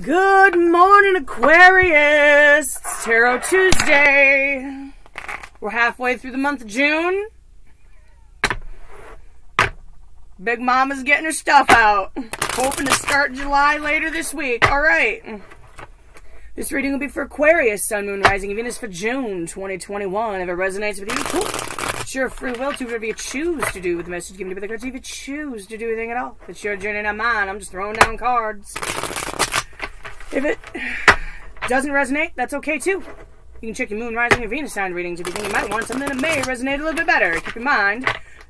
Good morning, Aquarius. It's Tarot Tuesday. We're halfway through the month of June. Big Mama's getting her stuff out. Hoping to start July later this week. All right. This reading will be for Aquarius, Sun, Moon, Rising, Venus for June 2021. If it resonates with you, cool. It's your free will to whatever you choose to do with the message given to you by the cards. If you choose to do anything at all, it's your journey, not mine. I'm just throwing down cards. If it doesn't resonate, that's okay too. You can check your moon, rising, and Venus sign readings if you think you might want something that may resonate a little bit better. Keep in mind,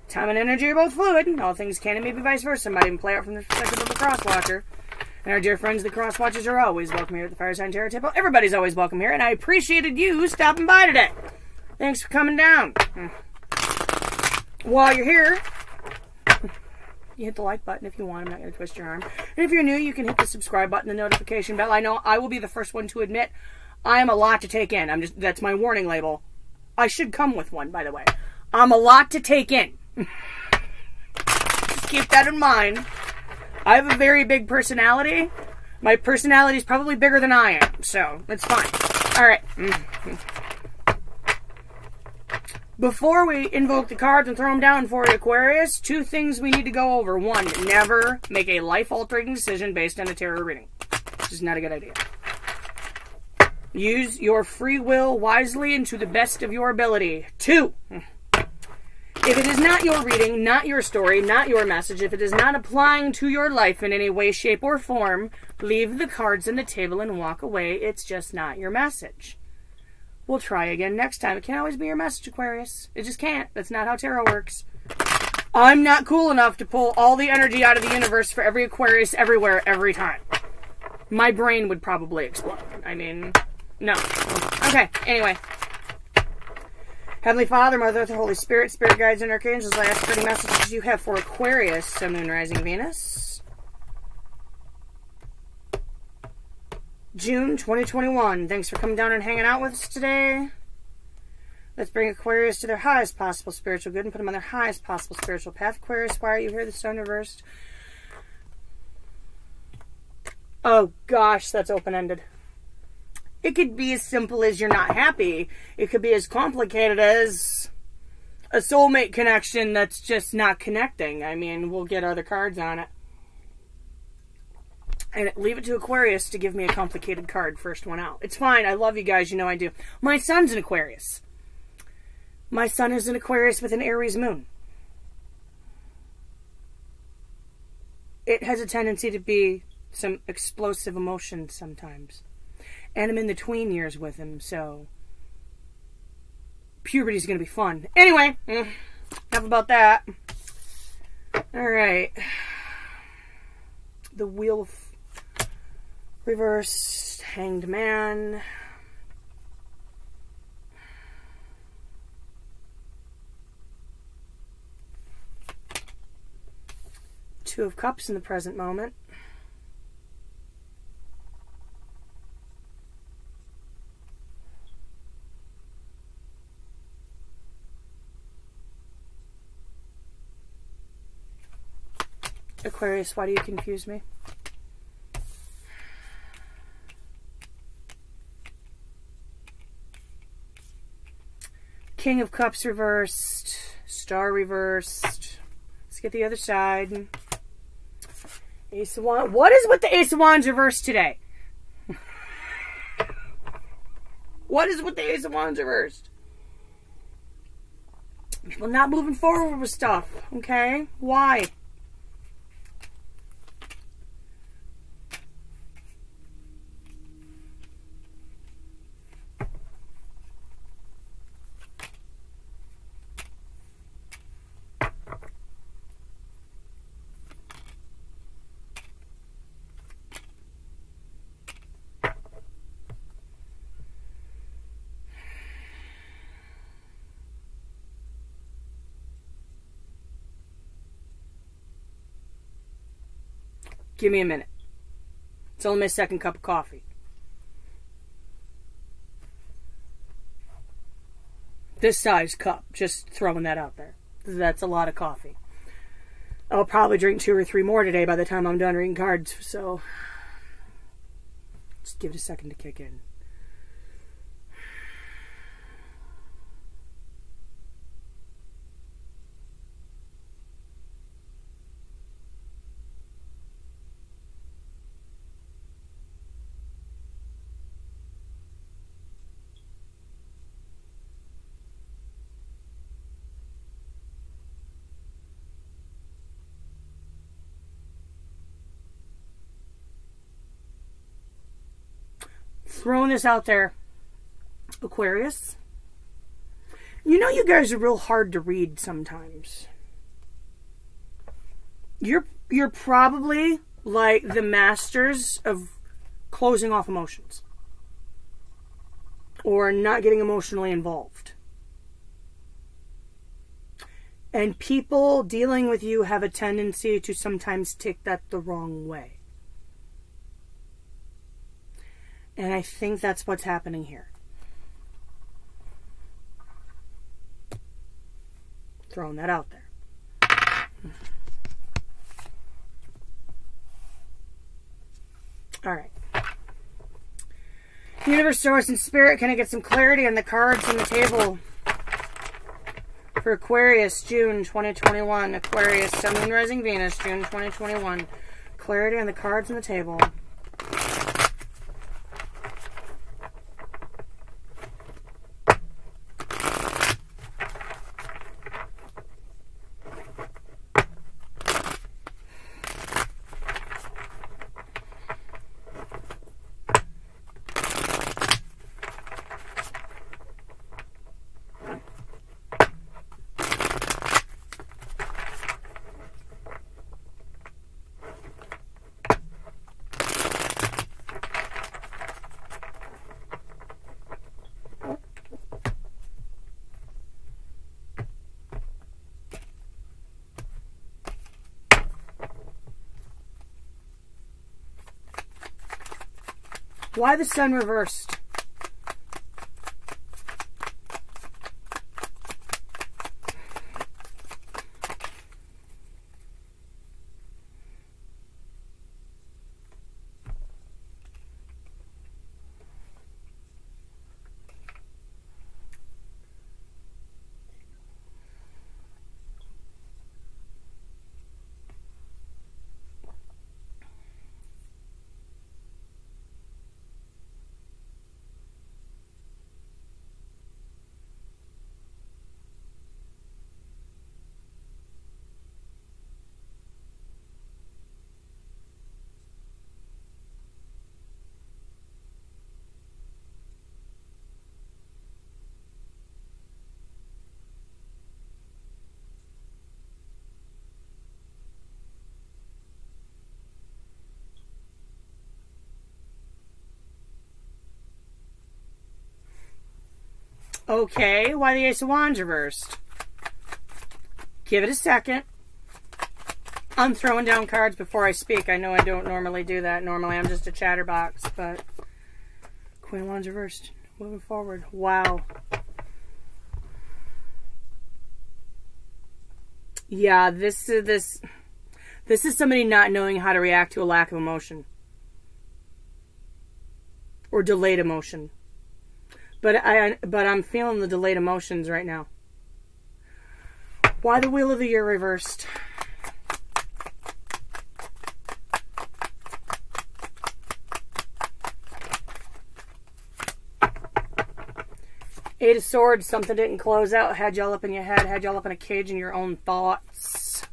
time and energy are both fluid. And all things can and maybe vice versa. Might even play out from the perspective of a cross watcher. And our dear friends, the cross watchers, are always welcome here at the Fire Sign Tarot Table. Everybody's always welcome here, and I appreciated you stopping by today. Thanks for coming down. Hmm. While you're here, you hit the like button if you want. I'm not going to twist your arm. And if you're new, you can hit the subscribe button, the notification bell. I know I will be the first one to admit I am a lot to take in. I'm just that's my warning label. I should come with one, by the way. I'm a lot to take in. just keep that in mind. I have a very big personality. My personality is probably bigger than I am, so it's fine. All right. Before we invoke the cards and throw them down for you, Aquarius, two things we need to go over. One, never make a life-altering decision based on a tarot reading. This is not a good idea. Use your free will wisely and to the best of your ability. Two, if it is not your reading, not your story, not your message, if it is not applying to your life in any way, shape, or form, leave the cards on the table and walk away. It's just not your message. We'll try again next time. It can't always be your message, Aquarius. It just can't. That's not how tarot works. I'm not cool enough to pull all the energy out of the universe for every Aquarius everywhere every time. My brain would probably explode. I mean, no. Okay, anyway. Heavenly Father, Mother Earth, Holy Spirit, Spirit Guides, and Archangels, I ask for any messages you have for Aquarius, Sun, Moon, Rising, Venus. June 2021. Thanks for coming down and hanging out with us today. Let's bring Aquarius to their highest possible spiritual good and put them on their highest possible spiritual path. Aquarius, why are you here? The stone reversed. Oh gosh, that's open ended. It could be as simple as you're not happy. It could be as complicated as a soulmate connection that's just not connecting. I mean, we'll get other cards on it. And leave it to Aquarius to give me a complicated card, first one out. It's fine. I love you guys. You know I do. My son's an Aquarius. My son is an Aquarius with an Aries moon. It has a tendency to be some explosive emotions sometimes. And I'm in the tween years with him, so puberty's going to be fun. Anyway, enough about that. All right. The Wheel Reversed Hanged Man. Two of Cups in the present moment. Aquarius, why do you confuse me? King of Cups reversed. Star reversed. Let's get the other side. Ace of Wands. What is with the Ace of Wands reversed today? what is with the Ace of Wands reversed? People not moving forward with stuff. Okay? Why? Give me a minute. It's only my second cup of coffee. This size cup, just throwing that out there. That's a lot of coffee. I'll probably drink two or three more today by the time I'm done reading cards, so. Just give it a second to kick in. Throwing this out there, Aquarius. You know, you guys are real hard to read sometimes. You're you're probably like the masters of closing off emotions or not getting emotionally involved. And people dealing with you have a tendency to sometimes take that the wrong way. And I think that's what's happening here. Throwing that out there. Hmm. All right. Universe, Source, and Spirit, can I get some clarity on the cards on the table for Aquarius, June 2021? Aquarius, Sun, Moon, Rising, Venus, June 2021. Clarity on the cards on the table. Why the sun reversed? Okay, why the Ace of Wands reversed? Give it a second. I'm throwing down cards before I speak. I know I don't normally do that. Normally I'm just a chatterbox, but Queen of Wands reversed. Moving forward. Wow. Yeah, this is this this is somebody not knowing how to react to a lack of emotion. Or delayed emotion. But I but I'm feeling the delayed emotions right now. Why the wheel of the year reversed? Eight of Swords, something didn't close out, had y'all up in your head, had y'all up in a cage in your own thoughts.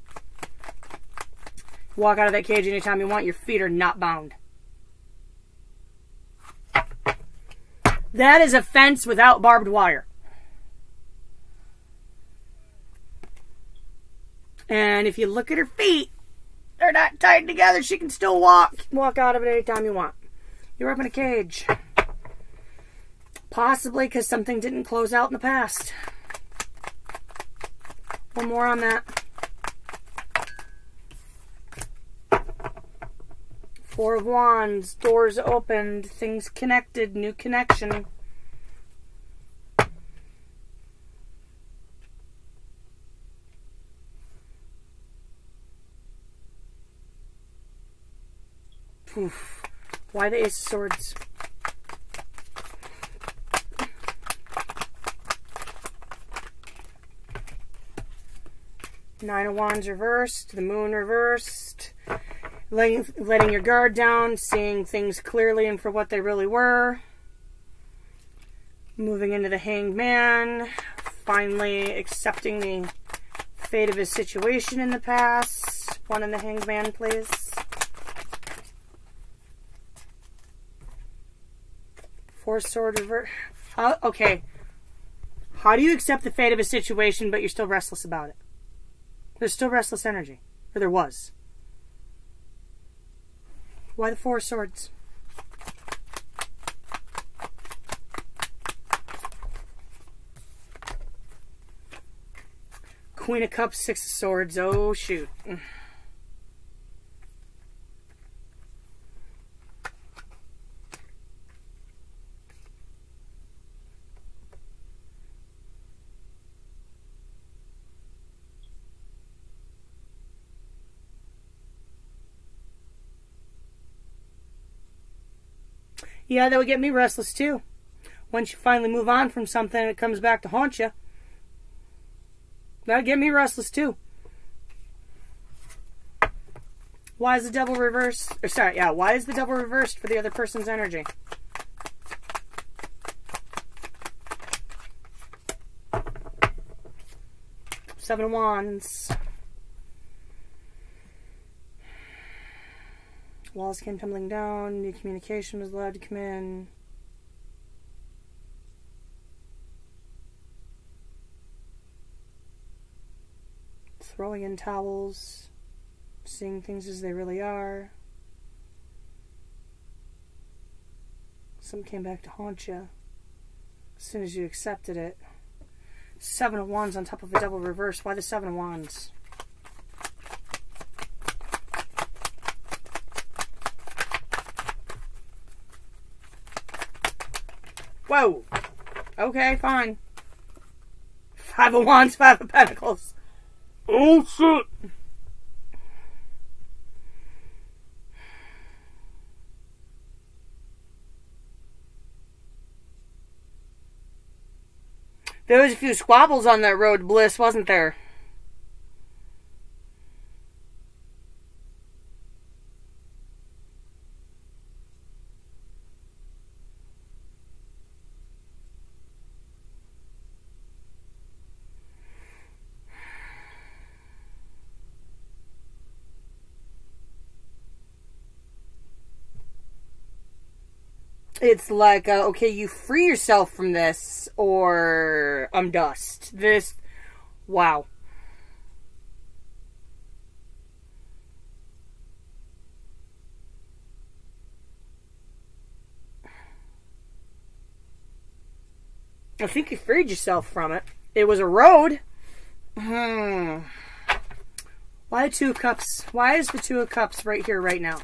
Walk out of that cage anytime you want, your feet are not bound. That is a fence without barbed wire. And if you look at her feet, they're not tied together. She can still walk. Walk out of it anytime you want. You're up in a cage. Possibly because something didn't close out in the past. One more on that. Four of Wands, doors opened, things connected, new connection. Why the Ace of Swords? Nine of Wands reversed, the Moon reversed, letting, letting your guard down, seeing things clearly and for what they really were. Moving into the Hanged Man, finally accepting the fate of his situation in the past. One in the Hanged Man, please. Four sword revert. Uh, okay. How do you accept the fate of a situation, but you're still restless about it? There's still restless energy. Or there was. Why the Four Swords? Queen of Cups, Six of Swords. Oh, shoot. Yeah, that would get me restless too. Once you finally move on from something and it comes back to haunt you, that'd get me restless too. Why is the devil reversed? Or sorry, yeah, why is the devil reversed for the other person's energy? Seven of Wands. Walls came tumbling down. New communication was allowed to come in. Throwing in towels. Seeing things as they really are. Some came back to haunt you. As soon as you accepted it. Seven of Wands on top of a double reverse. Why the Seven of Wands? Whoa. Okay, fine. Five of Wands, Five of Pentacles. Oh, shit. There was a few squabbles on that road, Bliss, wasn't there? It's like, uh, okay, you free yourself from this, or I'm dust. This, wow. I think you freed yourself from it. It was a road. Hmm. Why two cups? Why is the two of cups right here, right now?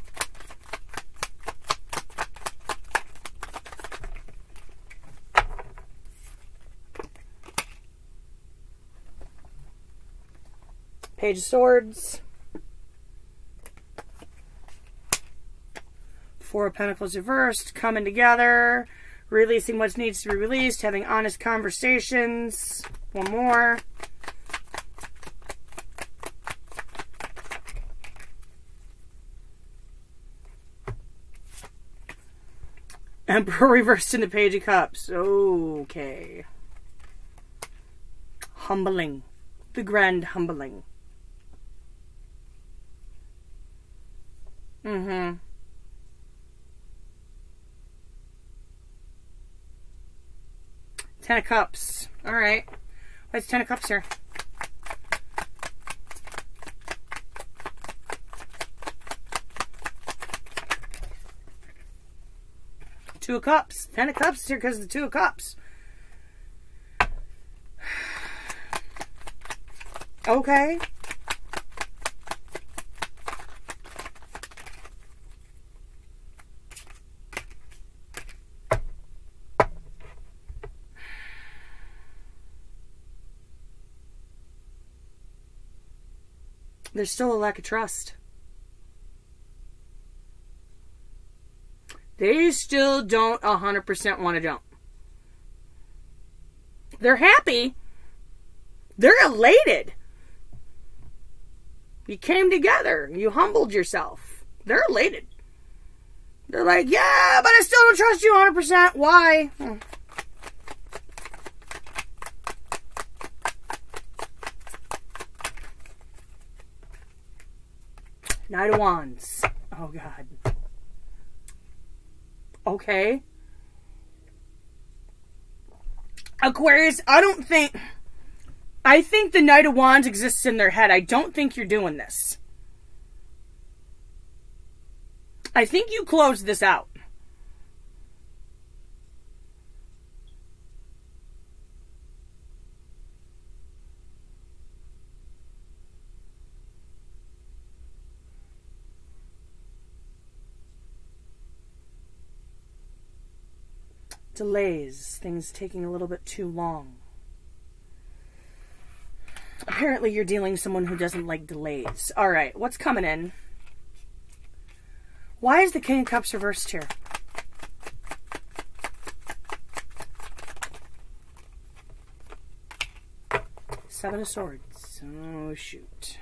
Page of Swords. Four of Pentacles reversed, coming together, releasing what needs to be released, having honest conversations. One more. Emperor reversed in the Page of Cups. Okay. Humbling. The grand humbling. Mm-hmm. Ten of Cups. All right. What's Ten of Cups here? Two of Cups. Ten of Cups here because of the Two of Cups. Okay. There's still a lack of trust. They still don't 100% want to jump. They're happy. They're elated. You came together. You humbled yourself. They're elated. They're like, yeah, but I still don't trust you 100%. Why? Hmm. Knight of Wands. Oh, God. Okay. Aquarius, I don't think. I think the Knight of Wands exists in their head. I don't think you're doing this. I think you closed this out. Delays, things taking a little bit too long. Apparently, you're dealing someone who doesn't like delays. All right, what's coming in? Why is the King of Cups reversed here? Seven of Swords. Oh, shoot.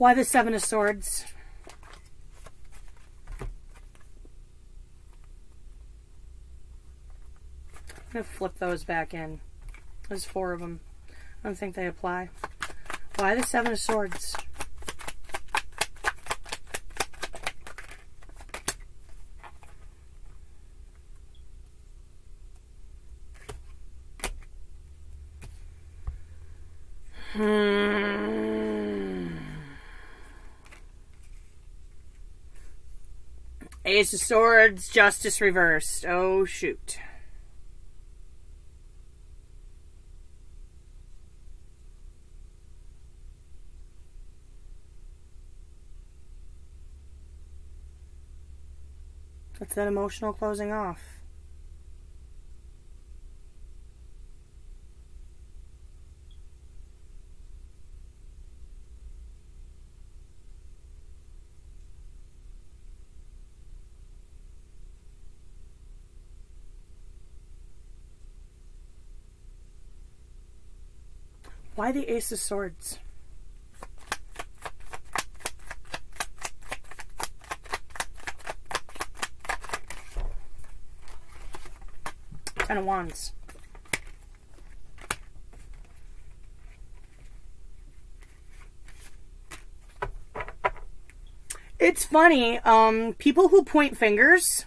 Why the Seven of Swords? I'm going to flip those back in. There's four of them. I don't think they apply. Why the Seven of Swords? Hmm. Ace of Swords, Justice reversed. Oh, shoot. That's that emotional closing off. Why the Ace of Swords? Ten of Wands. It's funny, um, people who point fingers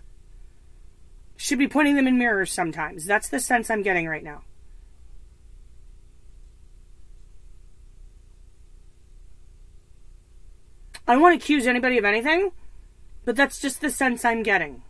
should be pointing them in mirrors sometimes. That's the sense I'm getting right now. I don't want to accuse anybody of anything, but that's just the sense I'm getting.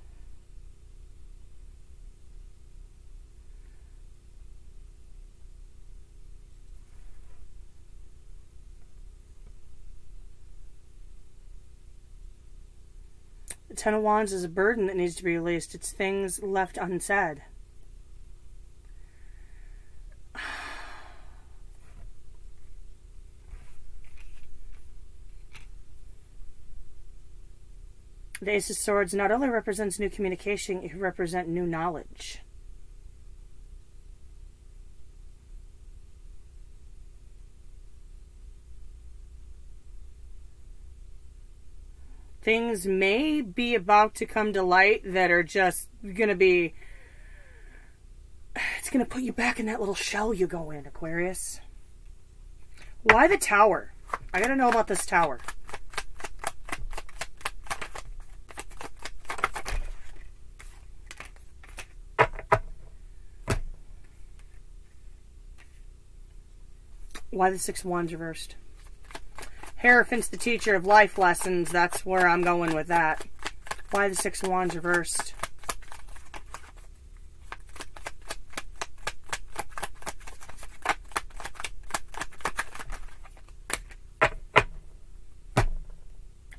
The Ten of Wands is a burden that needs to be released. It's things left unsaid. The Ace of Swords not only represents new communication, it represents new knowledge. Things may be about to come to light that are just going to be. It's going to put you back in that little shell you go in, Aquarius. Why the tower? I got to know about this tower. Why the Six of Wands reversed? Hierophant's the teacher of life lessons. That's where I'm going with that. Why the Six of Wands reversed?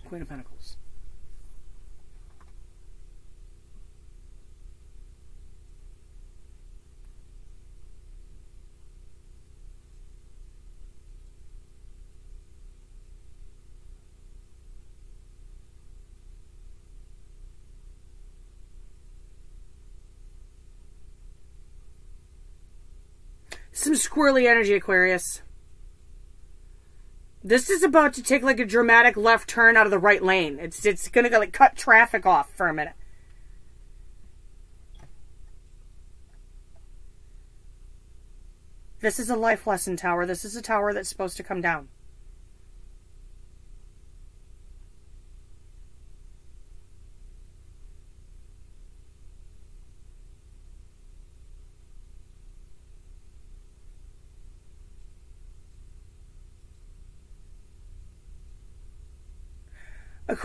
Queen of Pentacles. Some squirrely energy, Aquarius. This is about to take like a dramatic left turn out of the right lane. It's it's gonna like cut traffic off for a minute. This is a life lesson tower. This is a tower that's supposed to come down.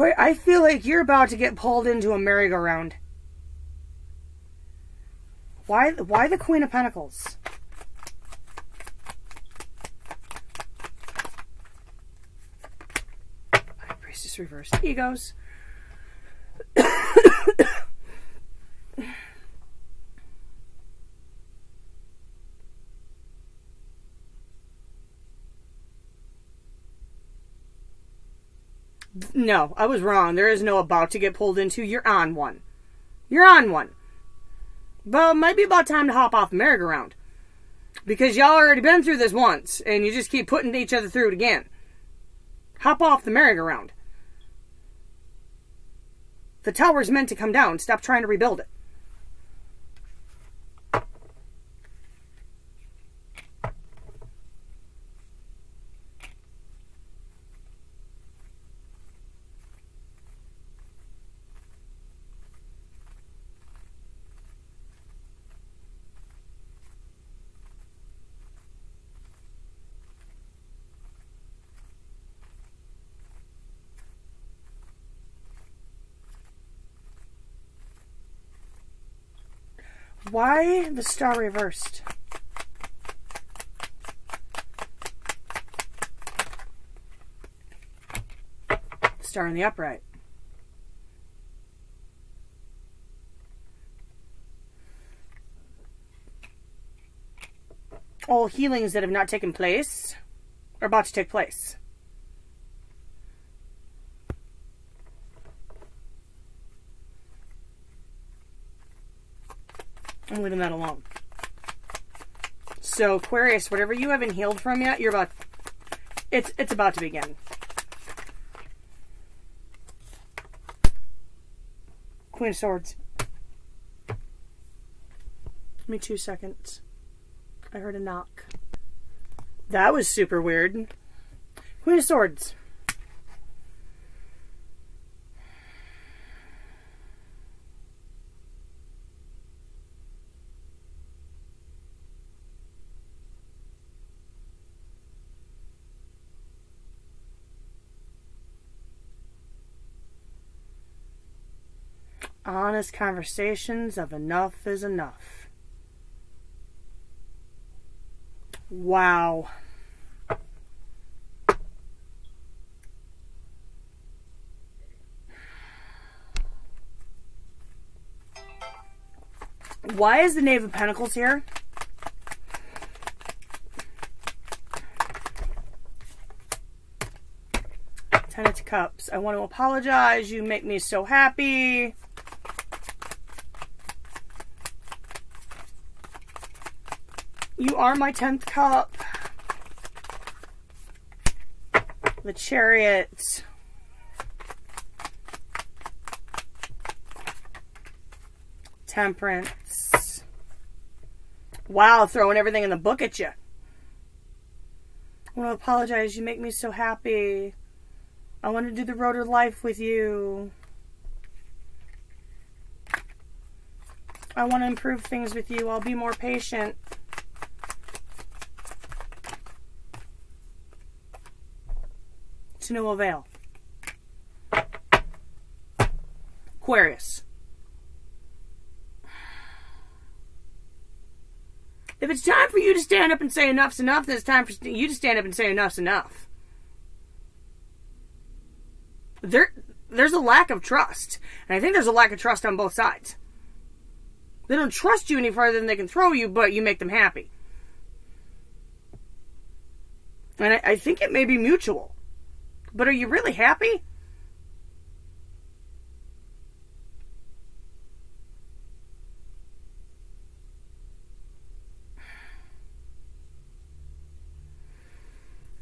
I feel like you're about to get pulled into a merry-go-round. Why, why the Queen of Pentacles? Priestess reversed egos. No, I was wrong. There is no about to get pulled into. You're on one. You're on one. But it might be about time to hop off the merry-go-round. Because y'all already been through this once, and you just keep putting each other through it again. Hop off the merry-go-round. The tower's meant to come down. Stop trying to rebuild it. Why the star reversed? Star in the upright. All healings that have not taken place are about to take place. Leaving that alone. So Aquarius, whatever you haven't healed from yet, you're about it's it's about to begin. Queen of Swords. Give me two seconds. I heard a knock. That was super weird. Queen of Swords. Honest conversations of enough is enough. Wow. Why is the Knave of Pentacles here? Ten of Cups. I want to apologize. You make me so happy. You are my 10th cup. The chariot. Temperance. Wow, throwing everything in the book at you. I want to apologize. You make me so happy. I want to do the road of life with you. I want to improve things with you. I'll be more patient. To no avail. Aquarius. If it's time for you to stand up and say enough's enough, then it's time for you to stand up and say enough's enough. There, there's a lack of trust. And I think there's a lack of trust on both sides. They don't trust you any further than they can throw you, but you make them happy. And I, I think it may be mutual. But are you really happy?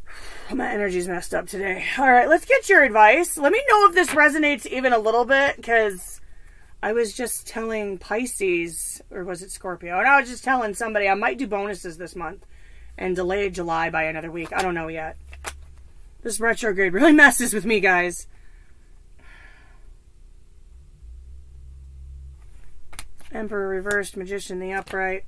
My energy's messed up today. All right, let's get your advice. Let me know if this resonates even a little bit because I was just telling Pisces, or was it Scorpio? And I was just telling somebody I might do bonuses this month and delay July by another week. I don't know yet. This retrograde really messes with me, guys. Emperor reversed, Magician the upright.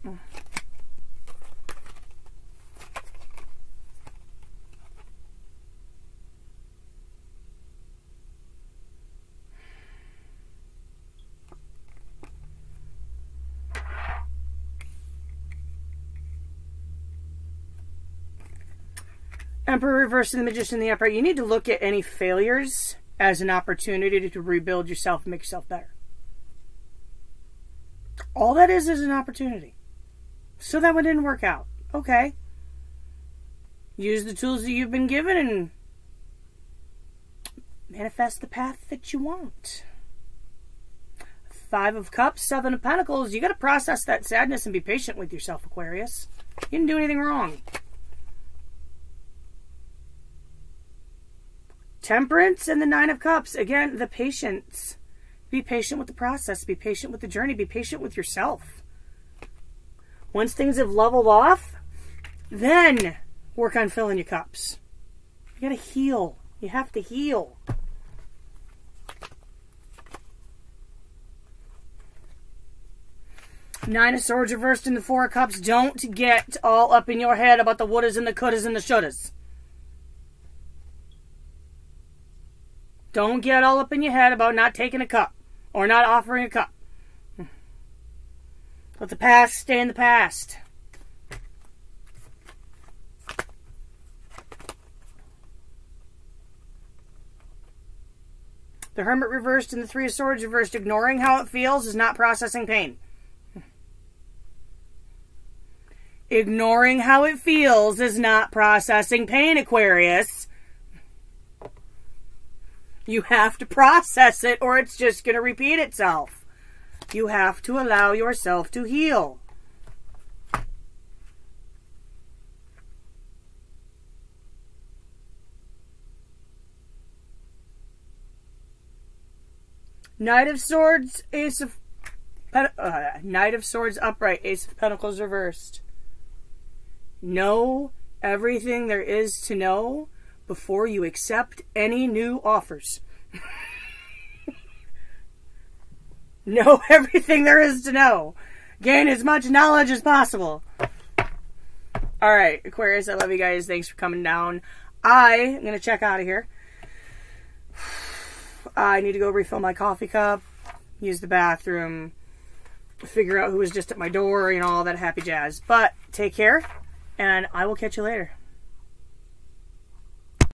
Emperor reversed and the Magician the upright. You need to look at any failures as an opportunity to rebuild yourself and make yourself better. All that is is an opportunity. So that one didn't work out. Okay. Use the tools that you've been given and manifest the path that you want. Five of Cups, Seven of Pentacles. You got to process that sadness and be patient with yourself, Aquarius. You didn't do anything wrong. Temperance and the Nine of Cups. Again, the patience. Be patient with the process. Be patient with the journey. Be patient with yourself. Once things have leveled off, then work on filling your cups. You gotta heal. You have to heal. Nine of Swords reversed in the Four of Cups. Don't get all up in your head about the wouldas and the couldas and the shouldas. Don't get all up in your head about not taking a cup or not offering a cup. Let the past stay in the past. The Hermit reversed and the Three of Swords reversed. Ignoring how it feels is not processing pain. Ignoring how it feels is not processing pain, Aquarius. You have to process it or it's just going to repeat itself. You have to allow yourself to heal. Knight of Swords, Ace of uh, Knight of Swords upright, Ace of Pentacles reversed. Know everything there is to know before you accept any new offers. know everything there is to know. Gain as much knowledge as possible. All right, Aquarius, I love you guys. Thanks for coming down. I am going to check out of here. I need to go refill my coffee cup, use the bathroom, figure out who was just at my door, you know, all that happy jazz. But take care, and I will catch you later.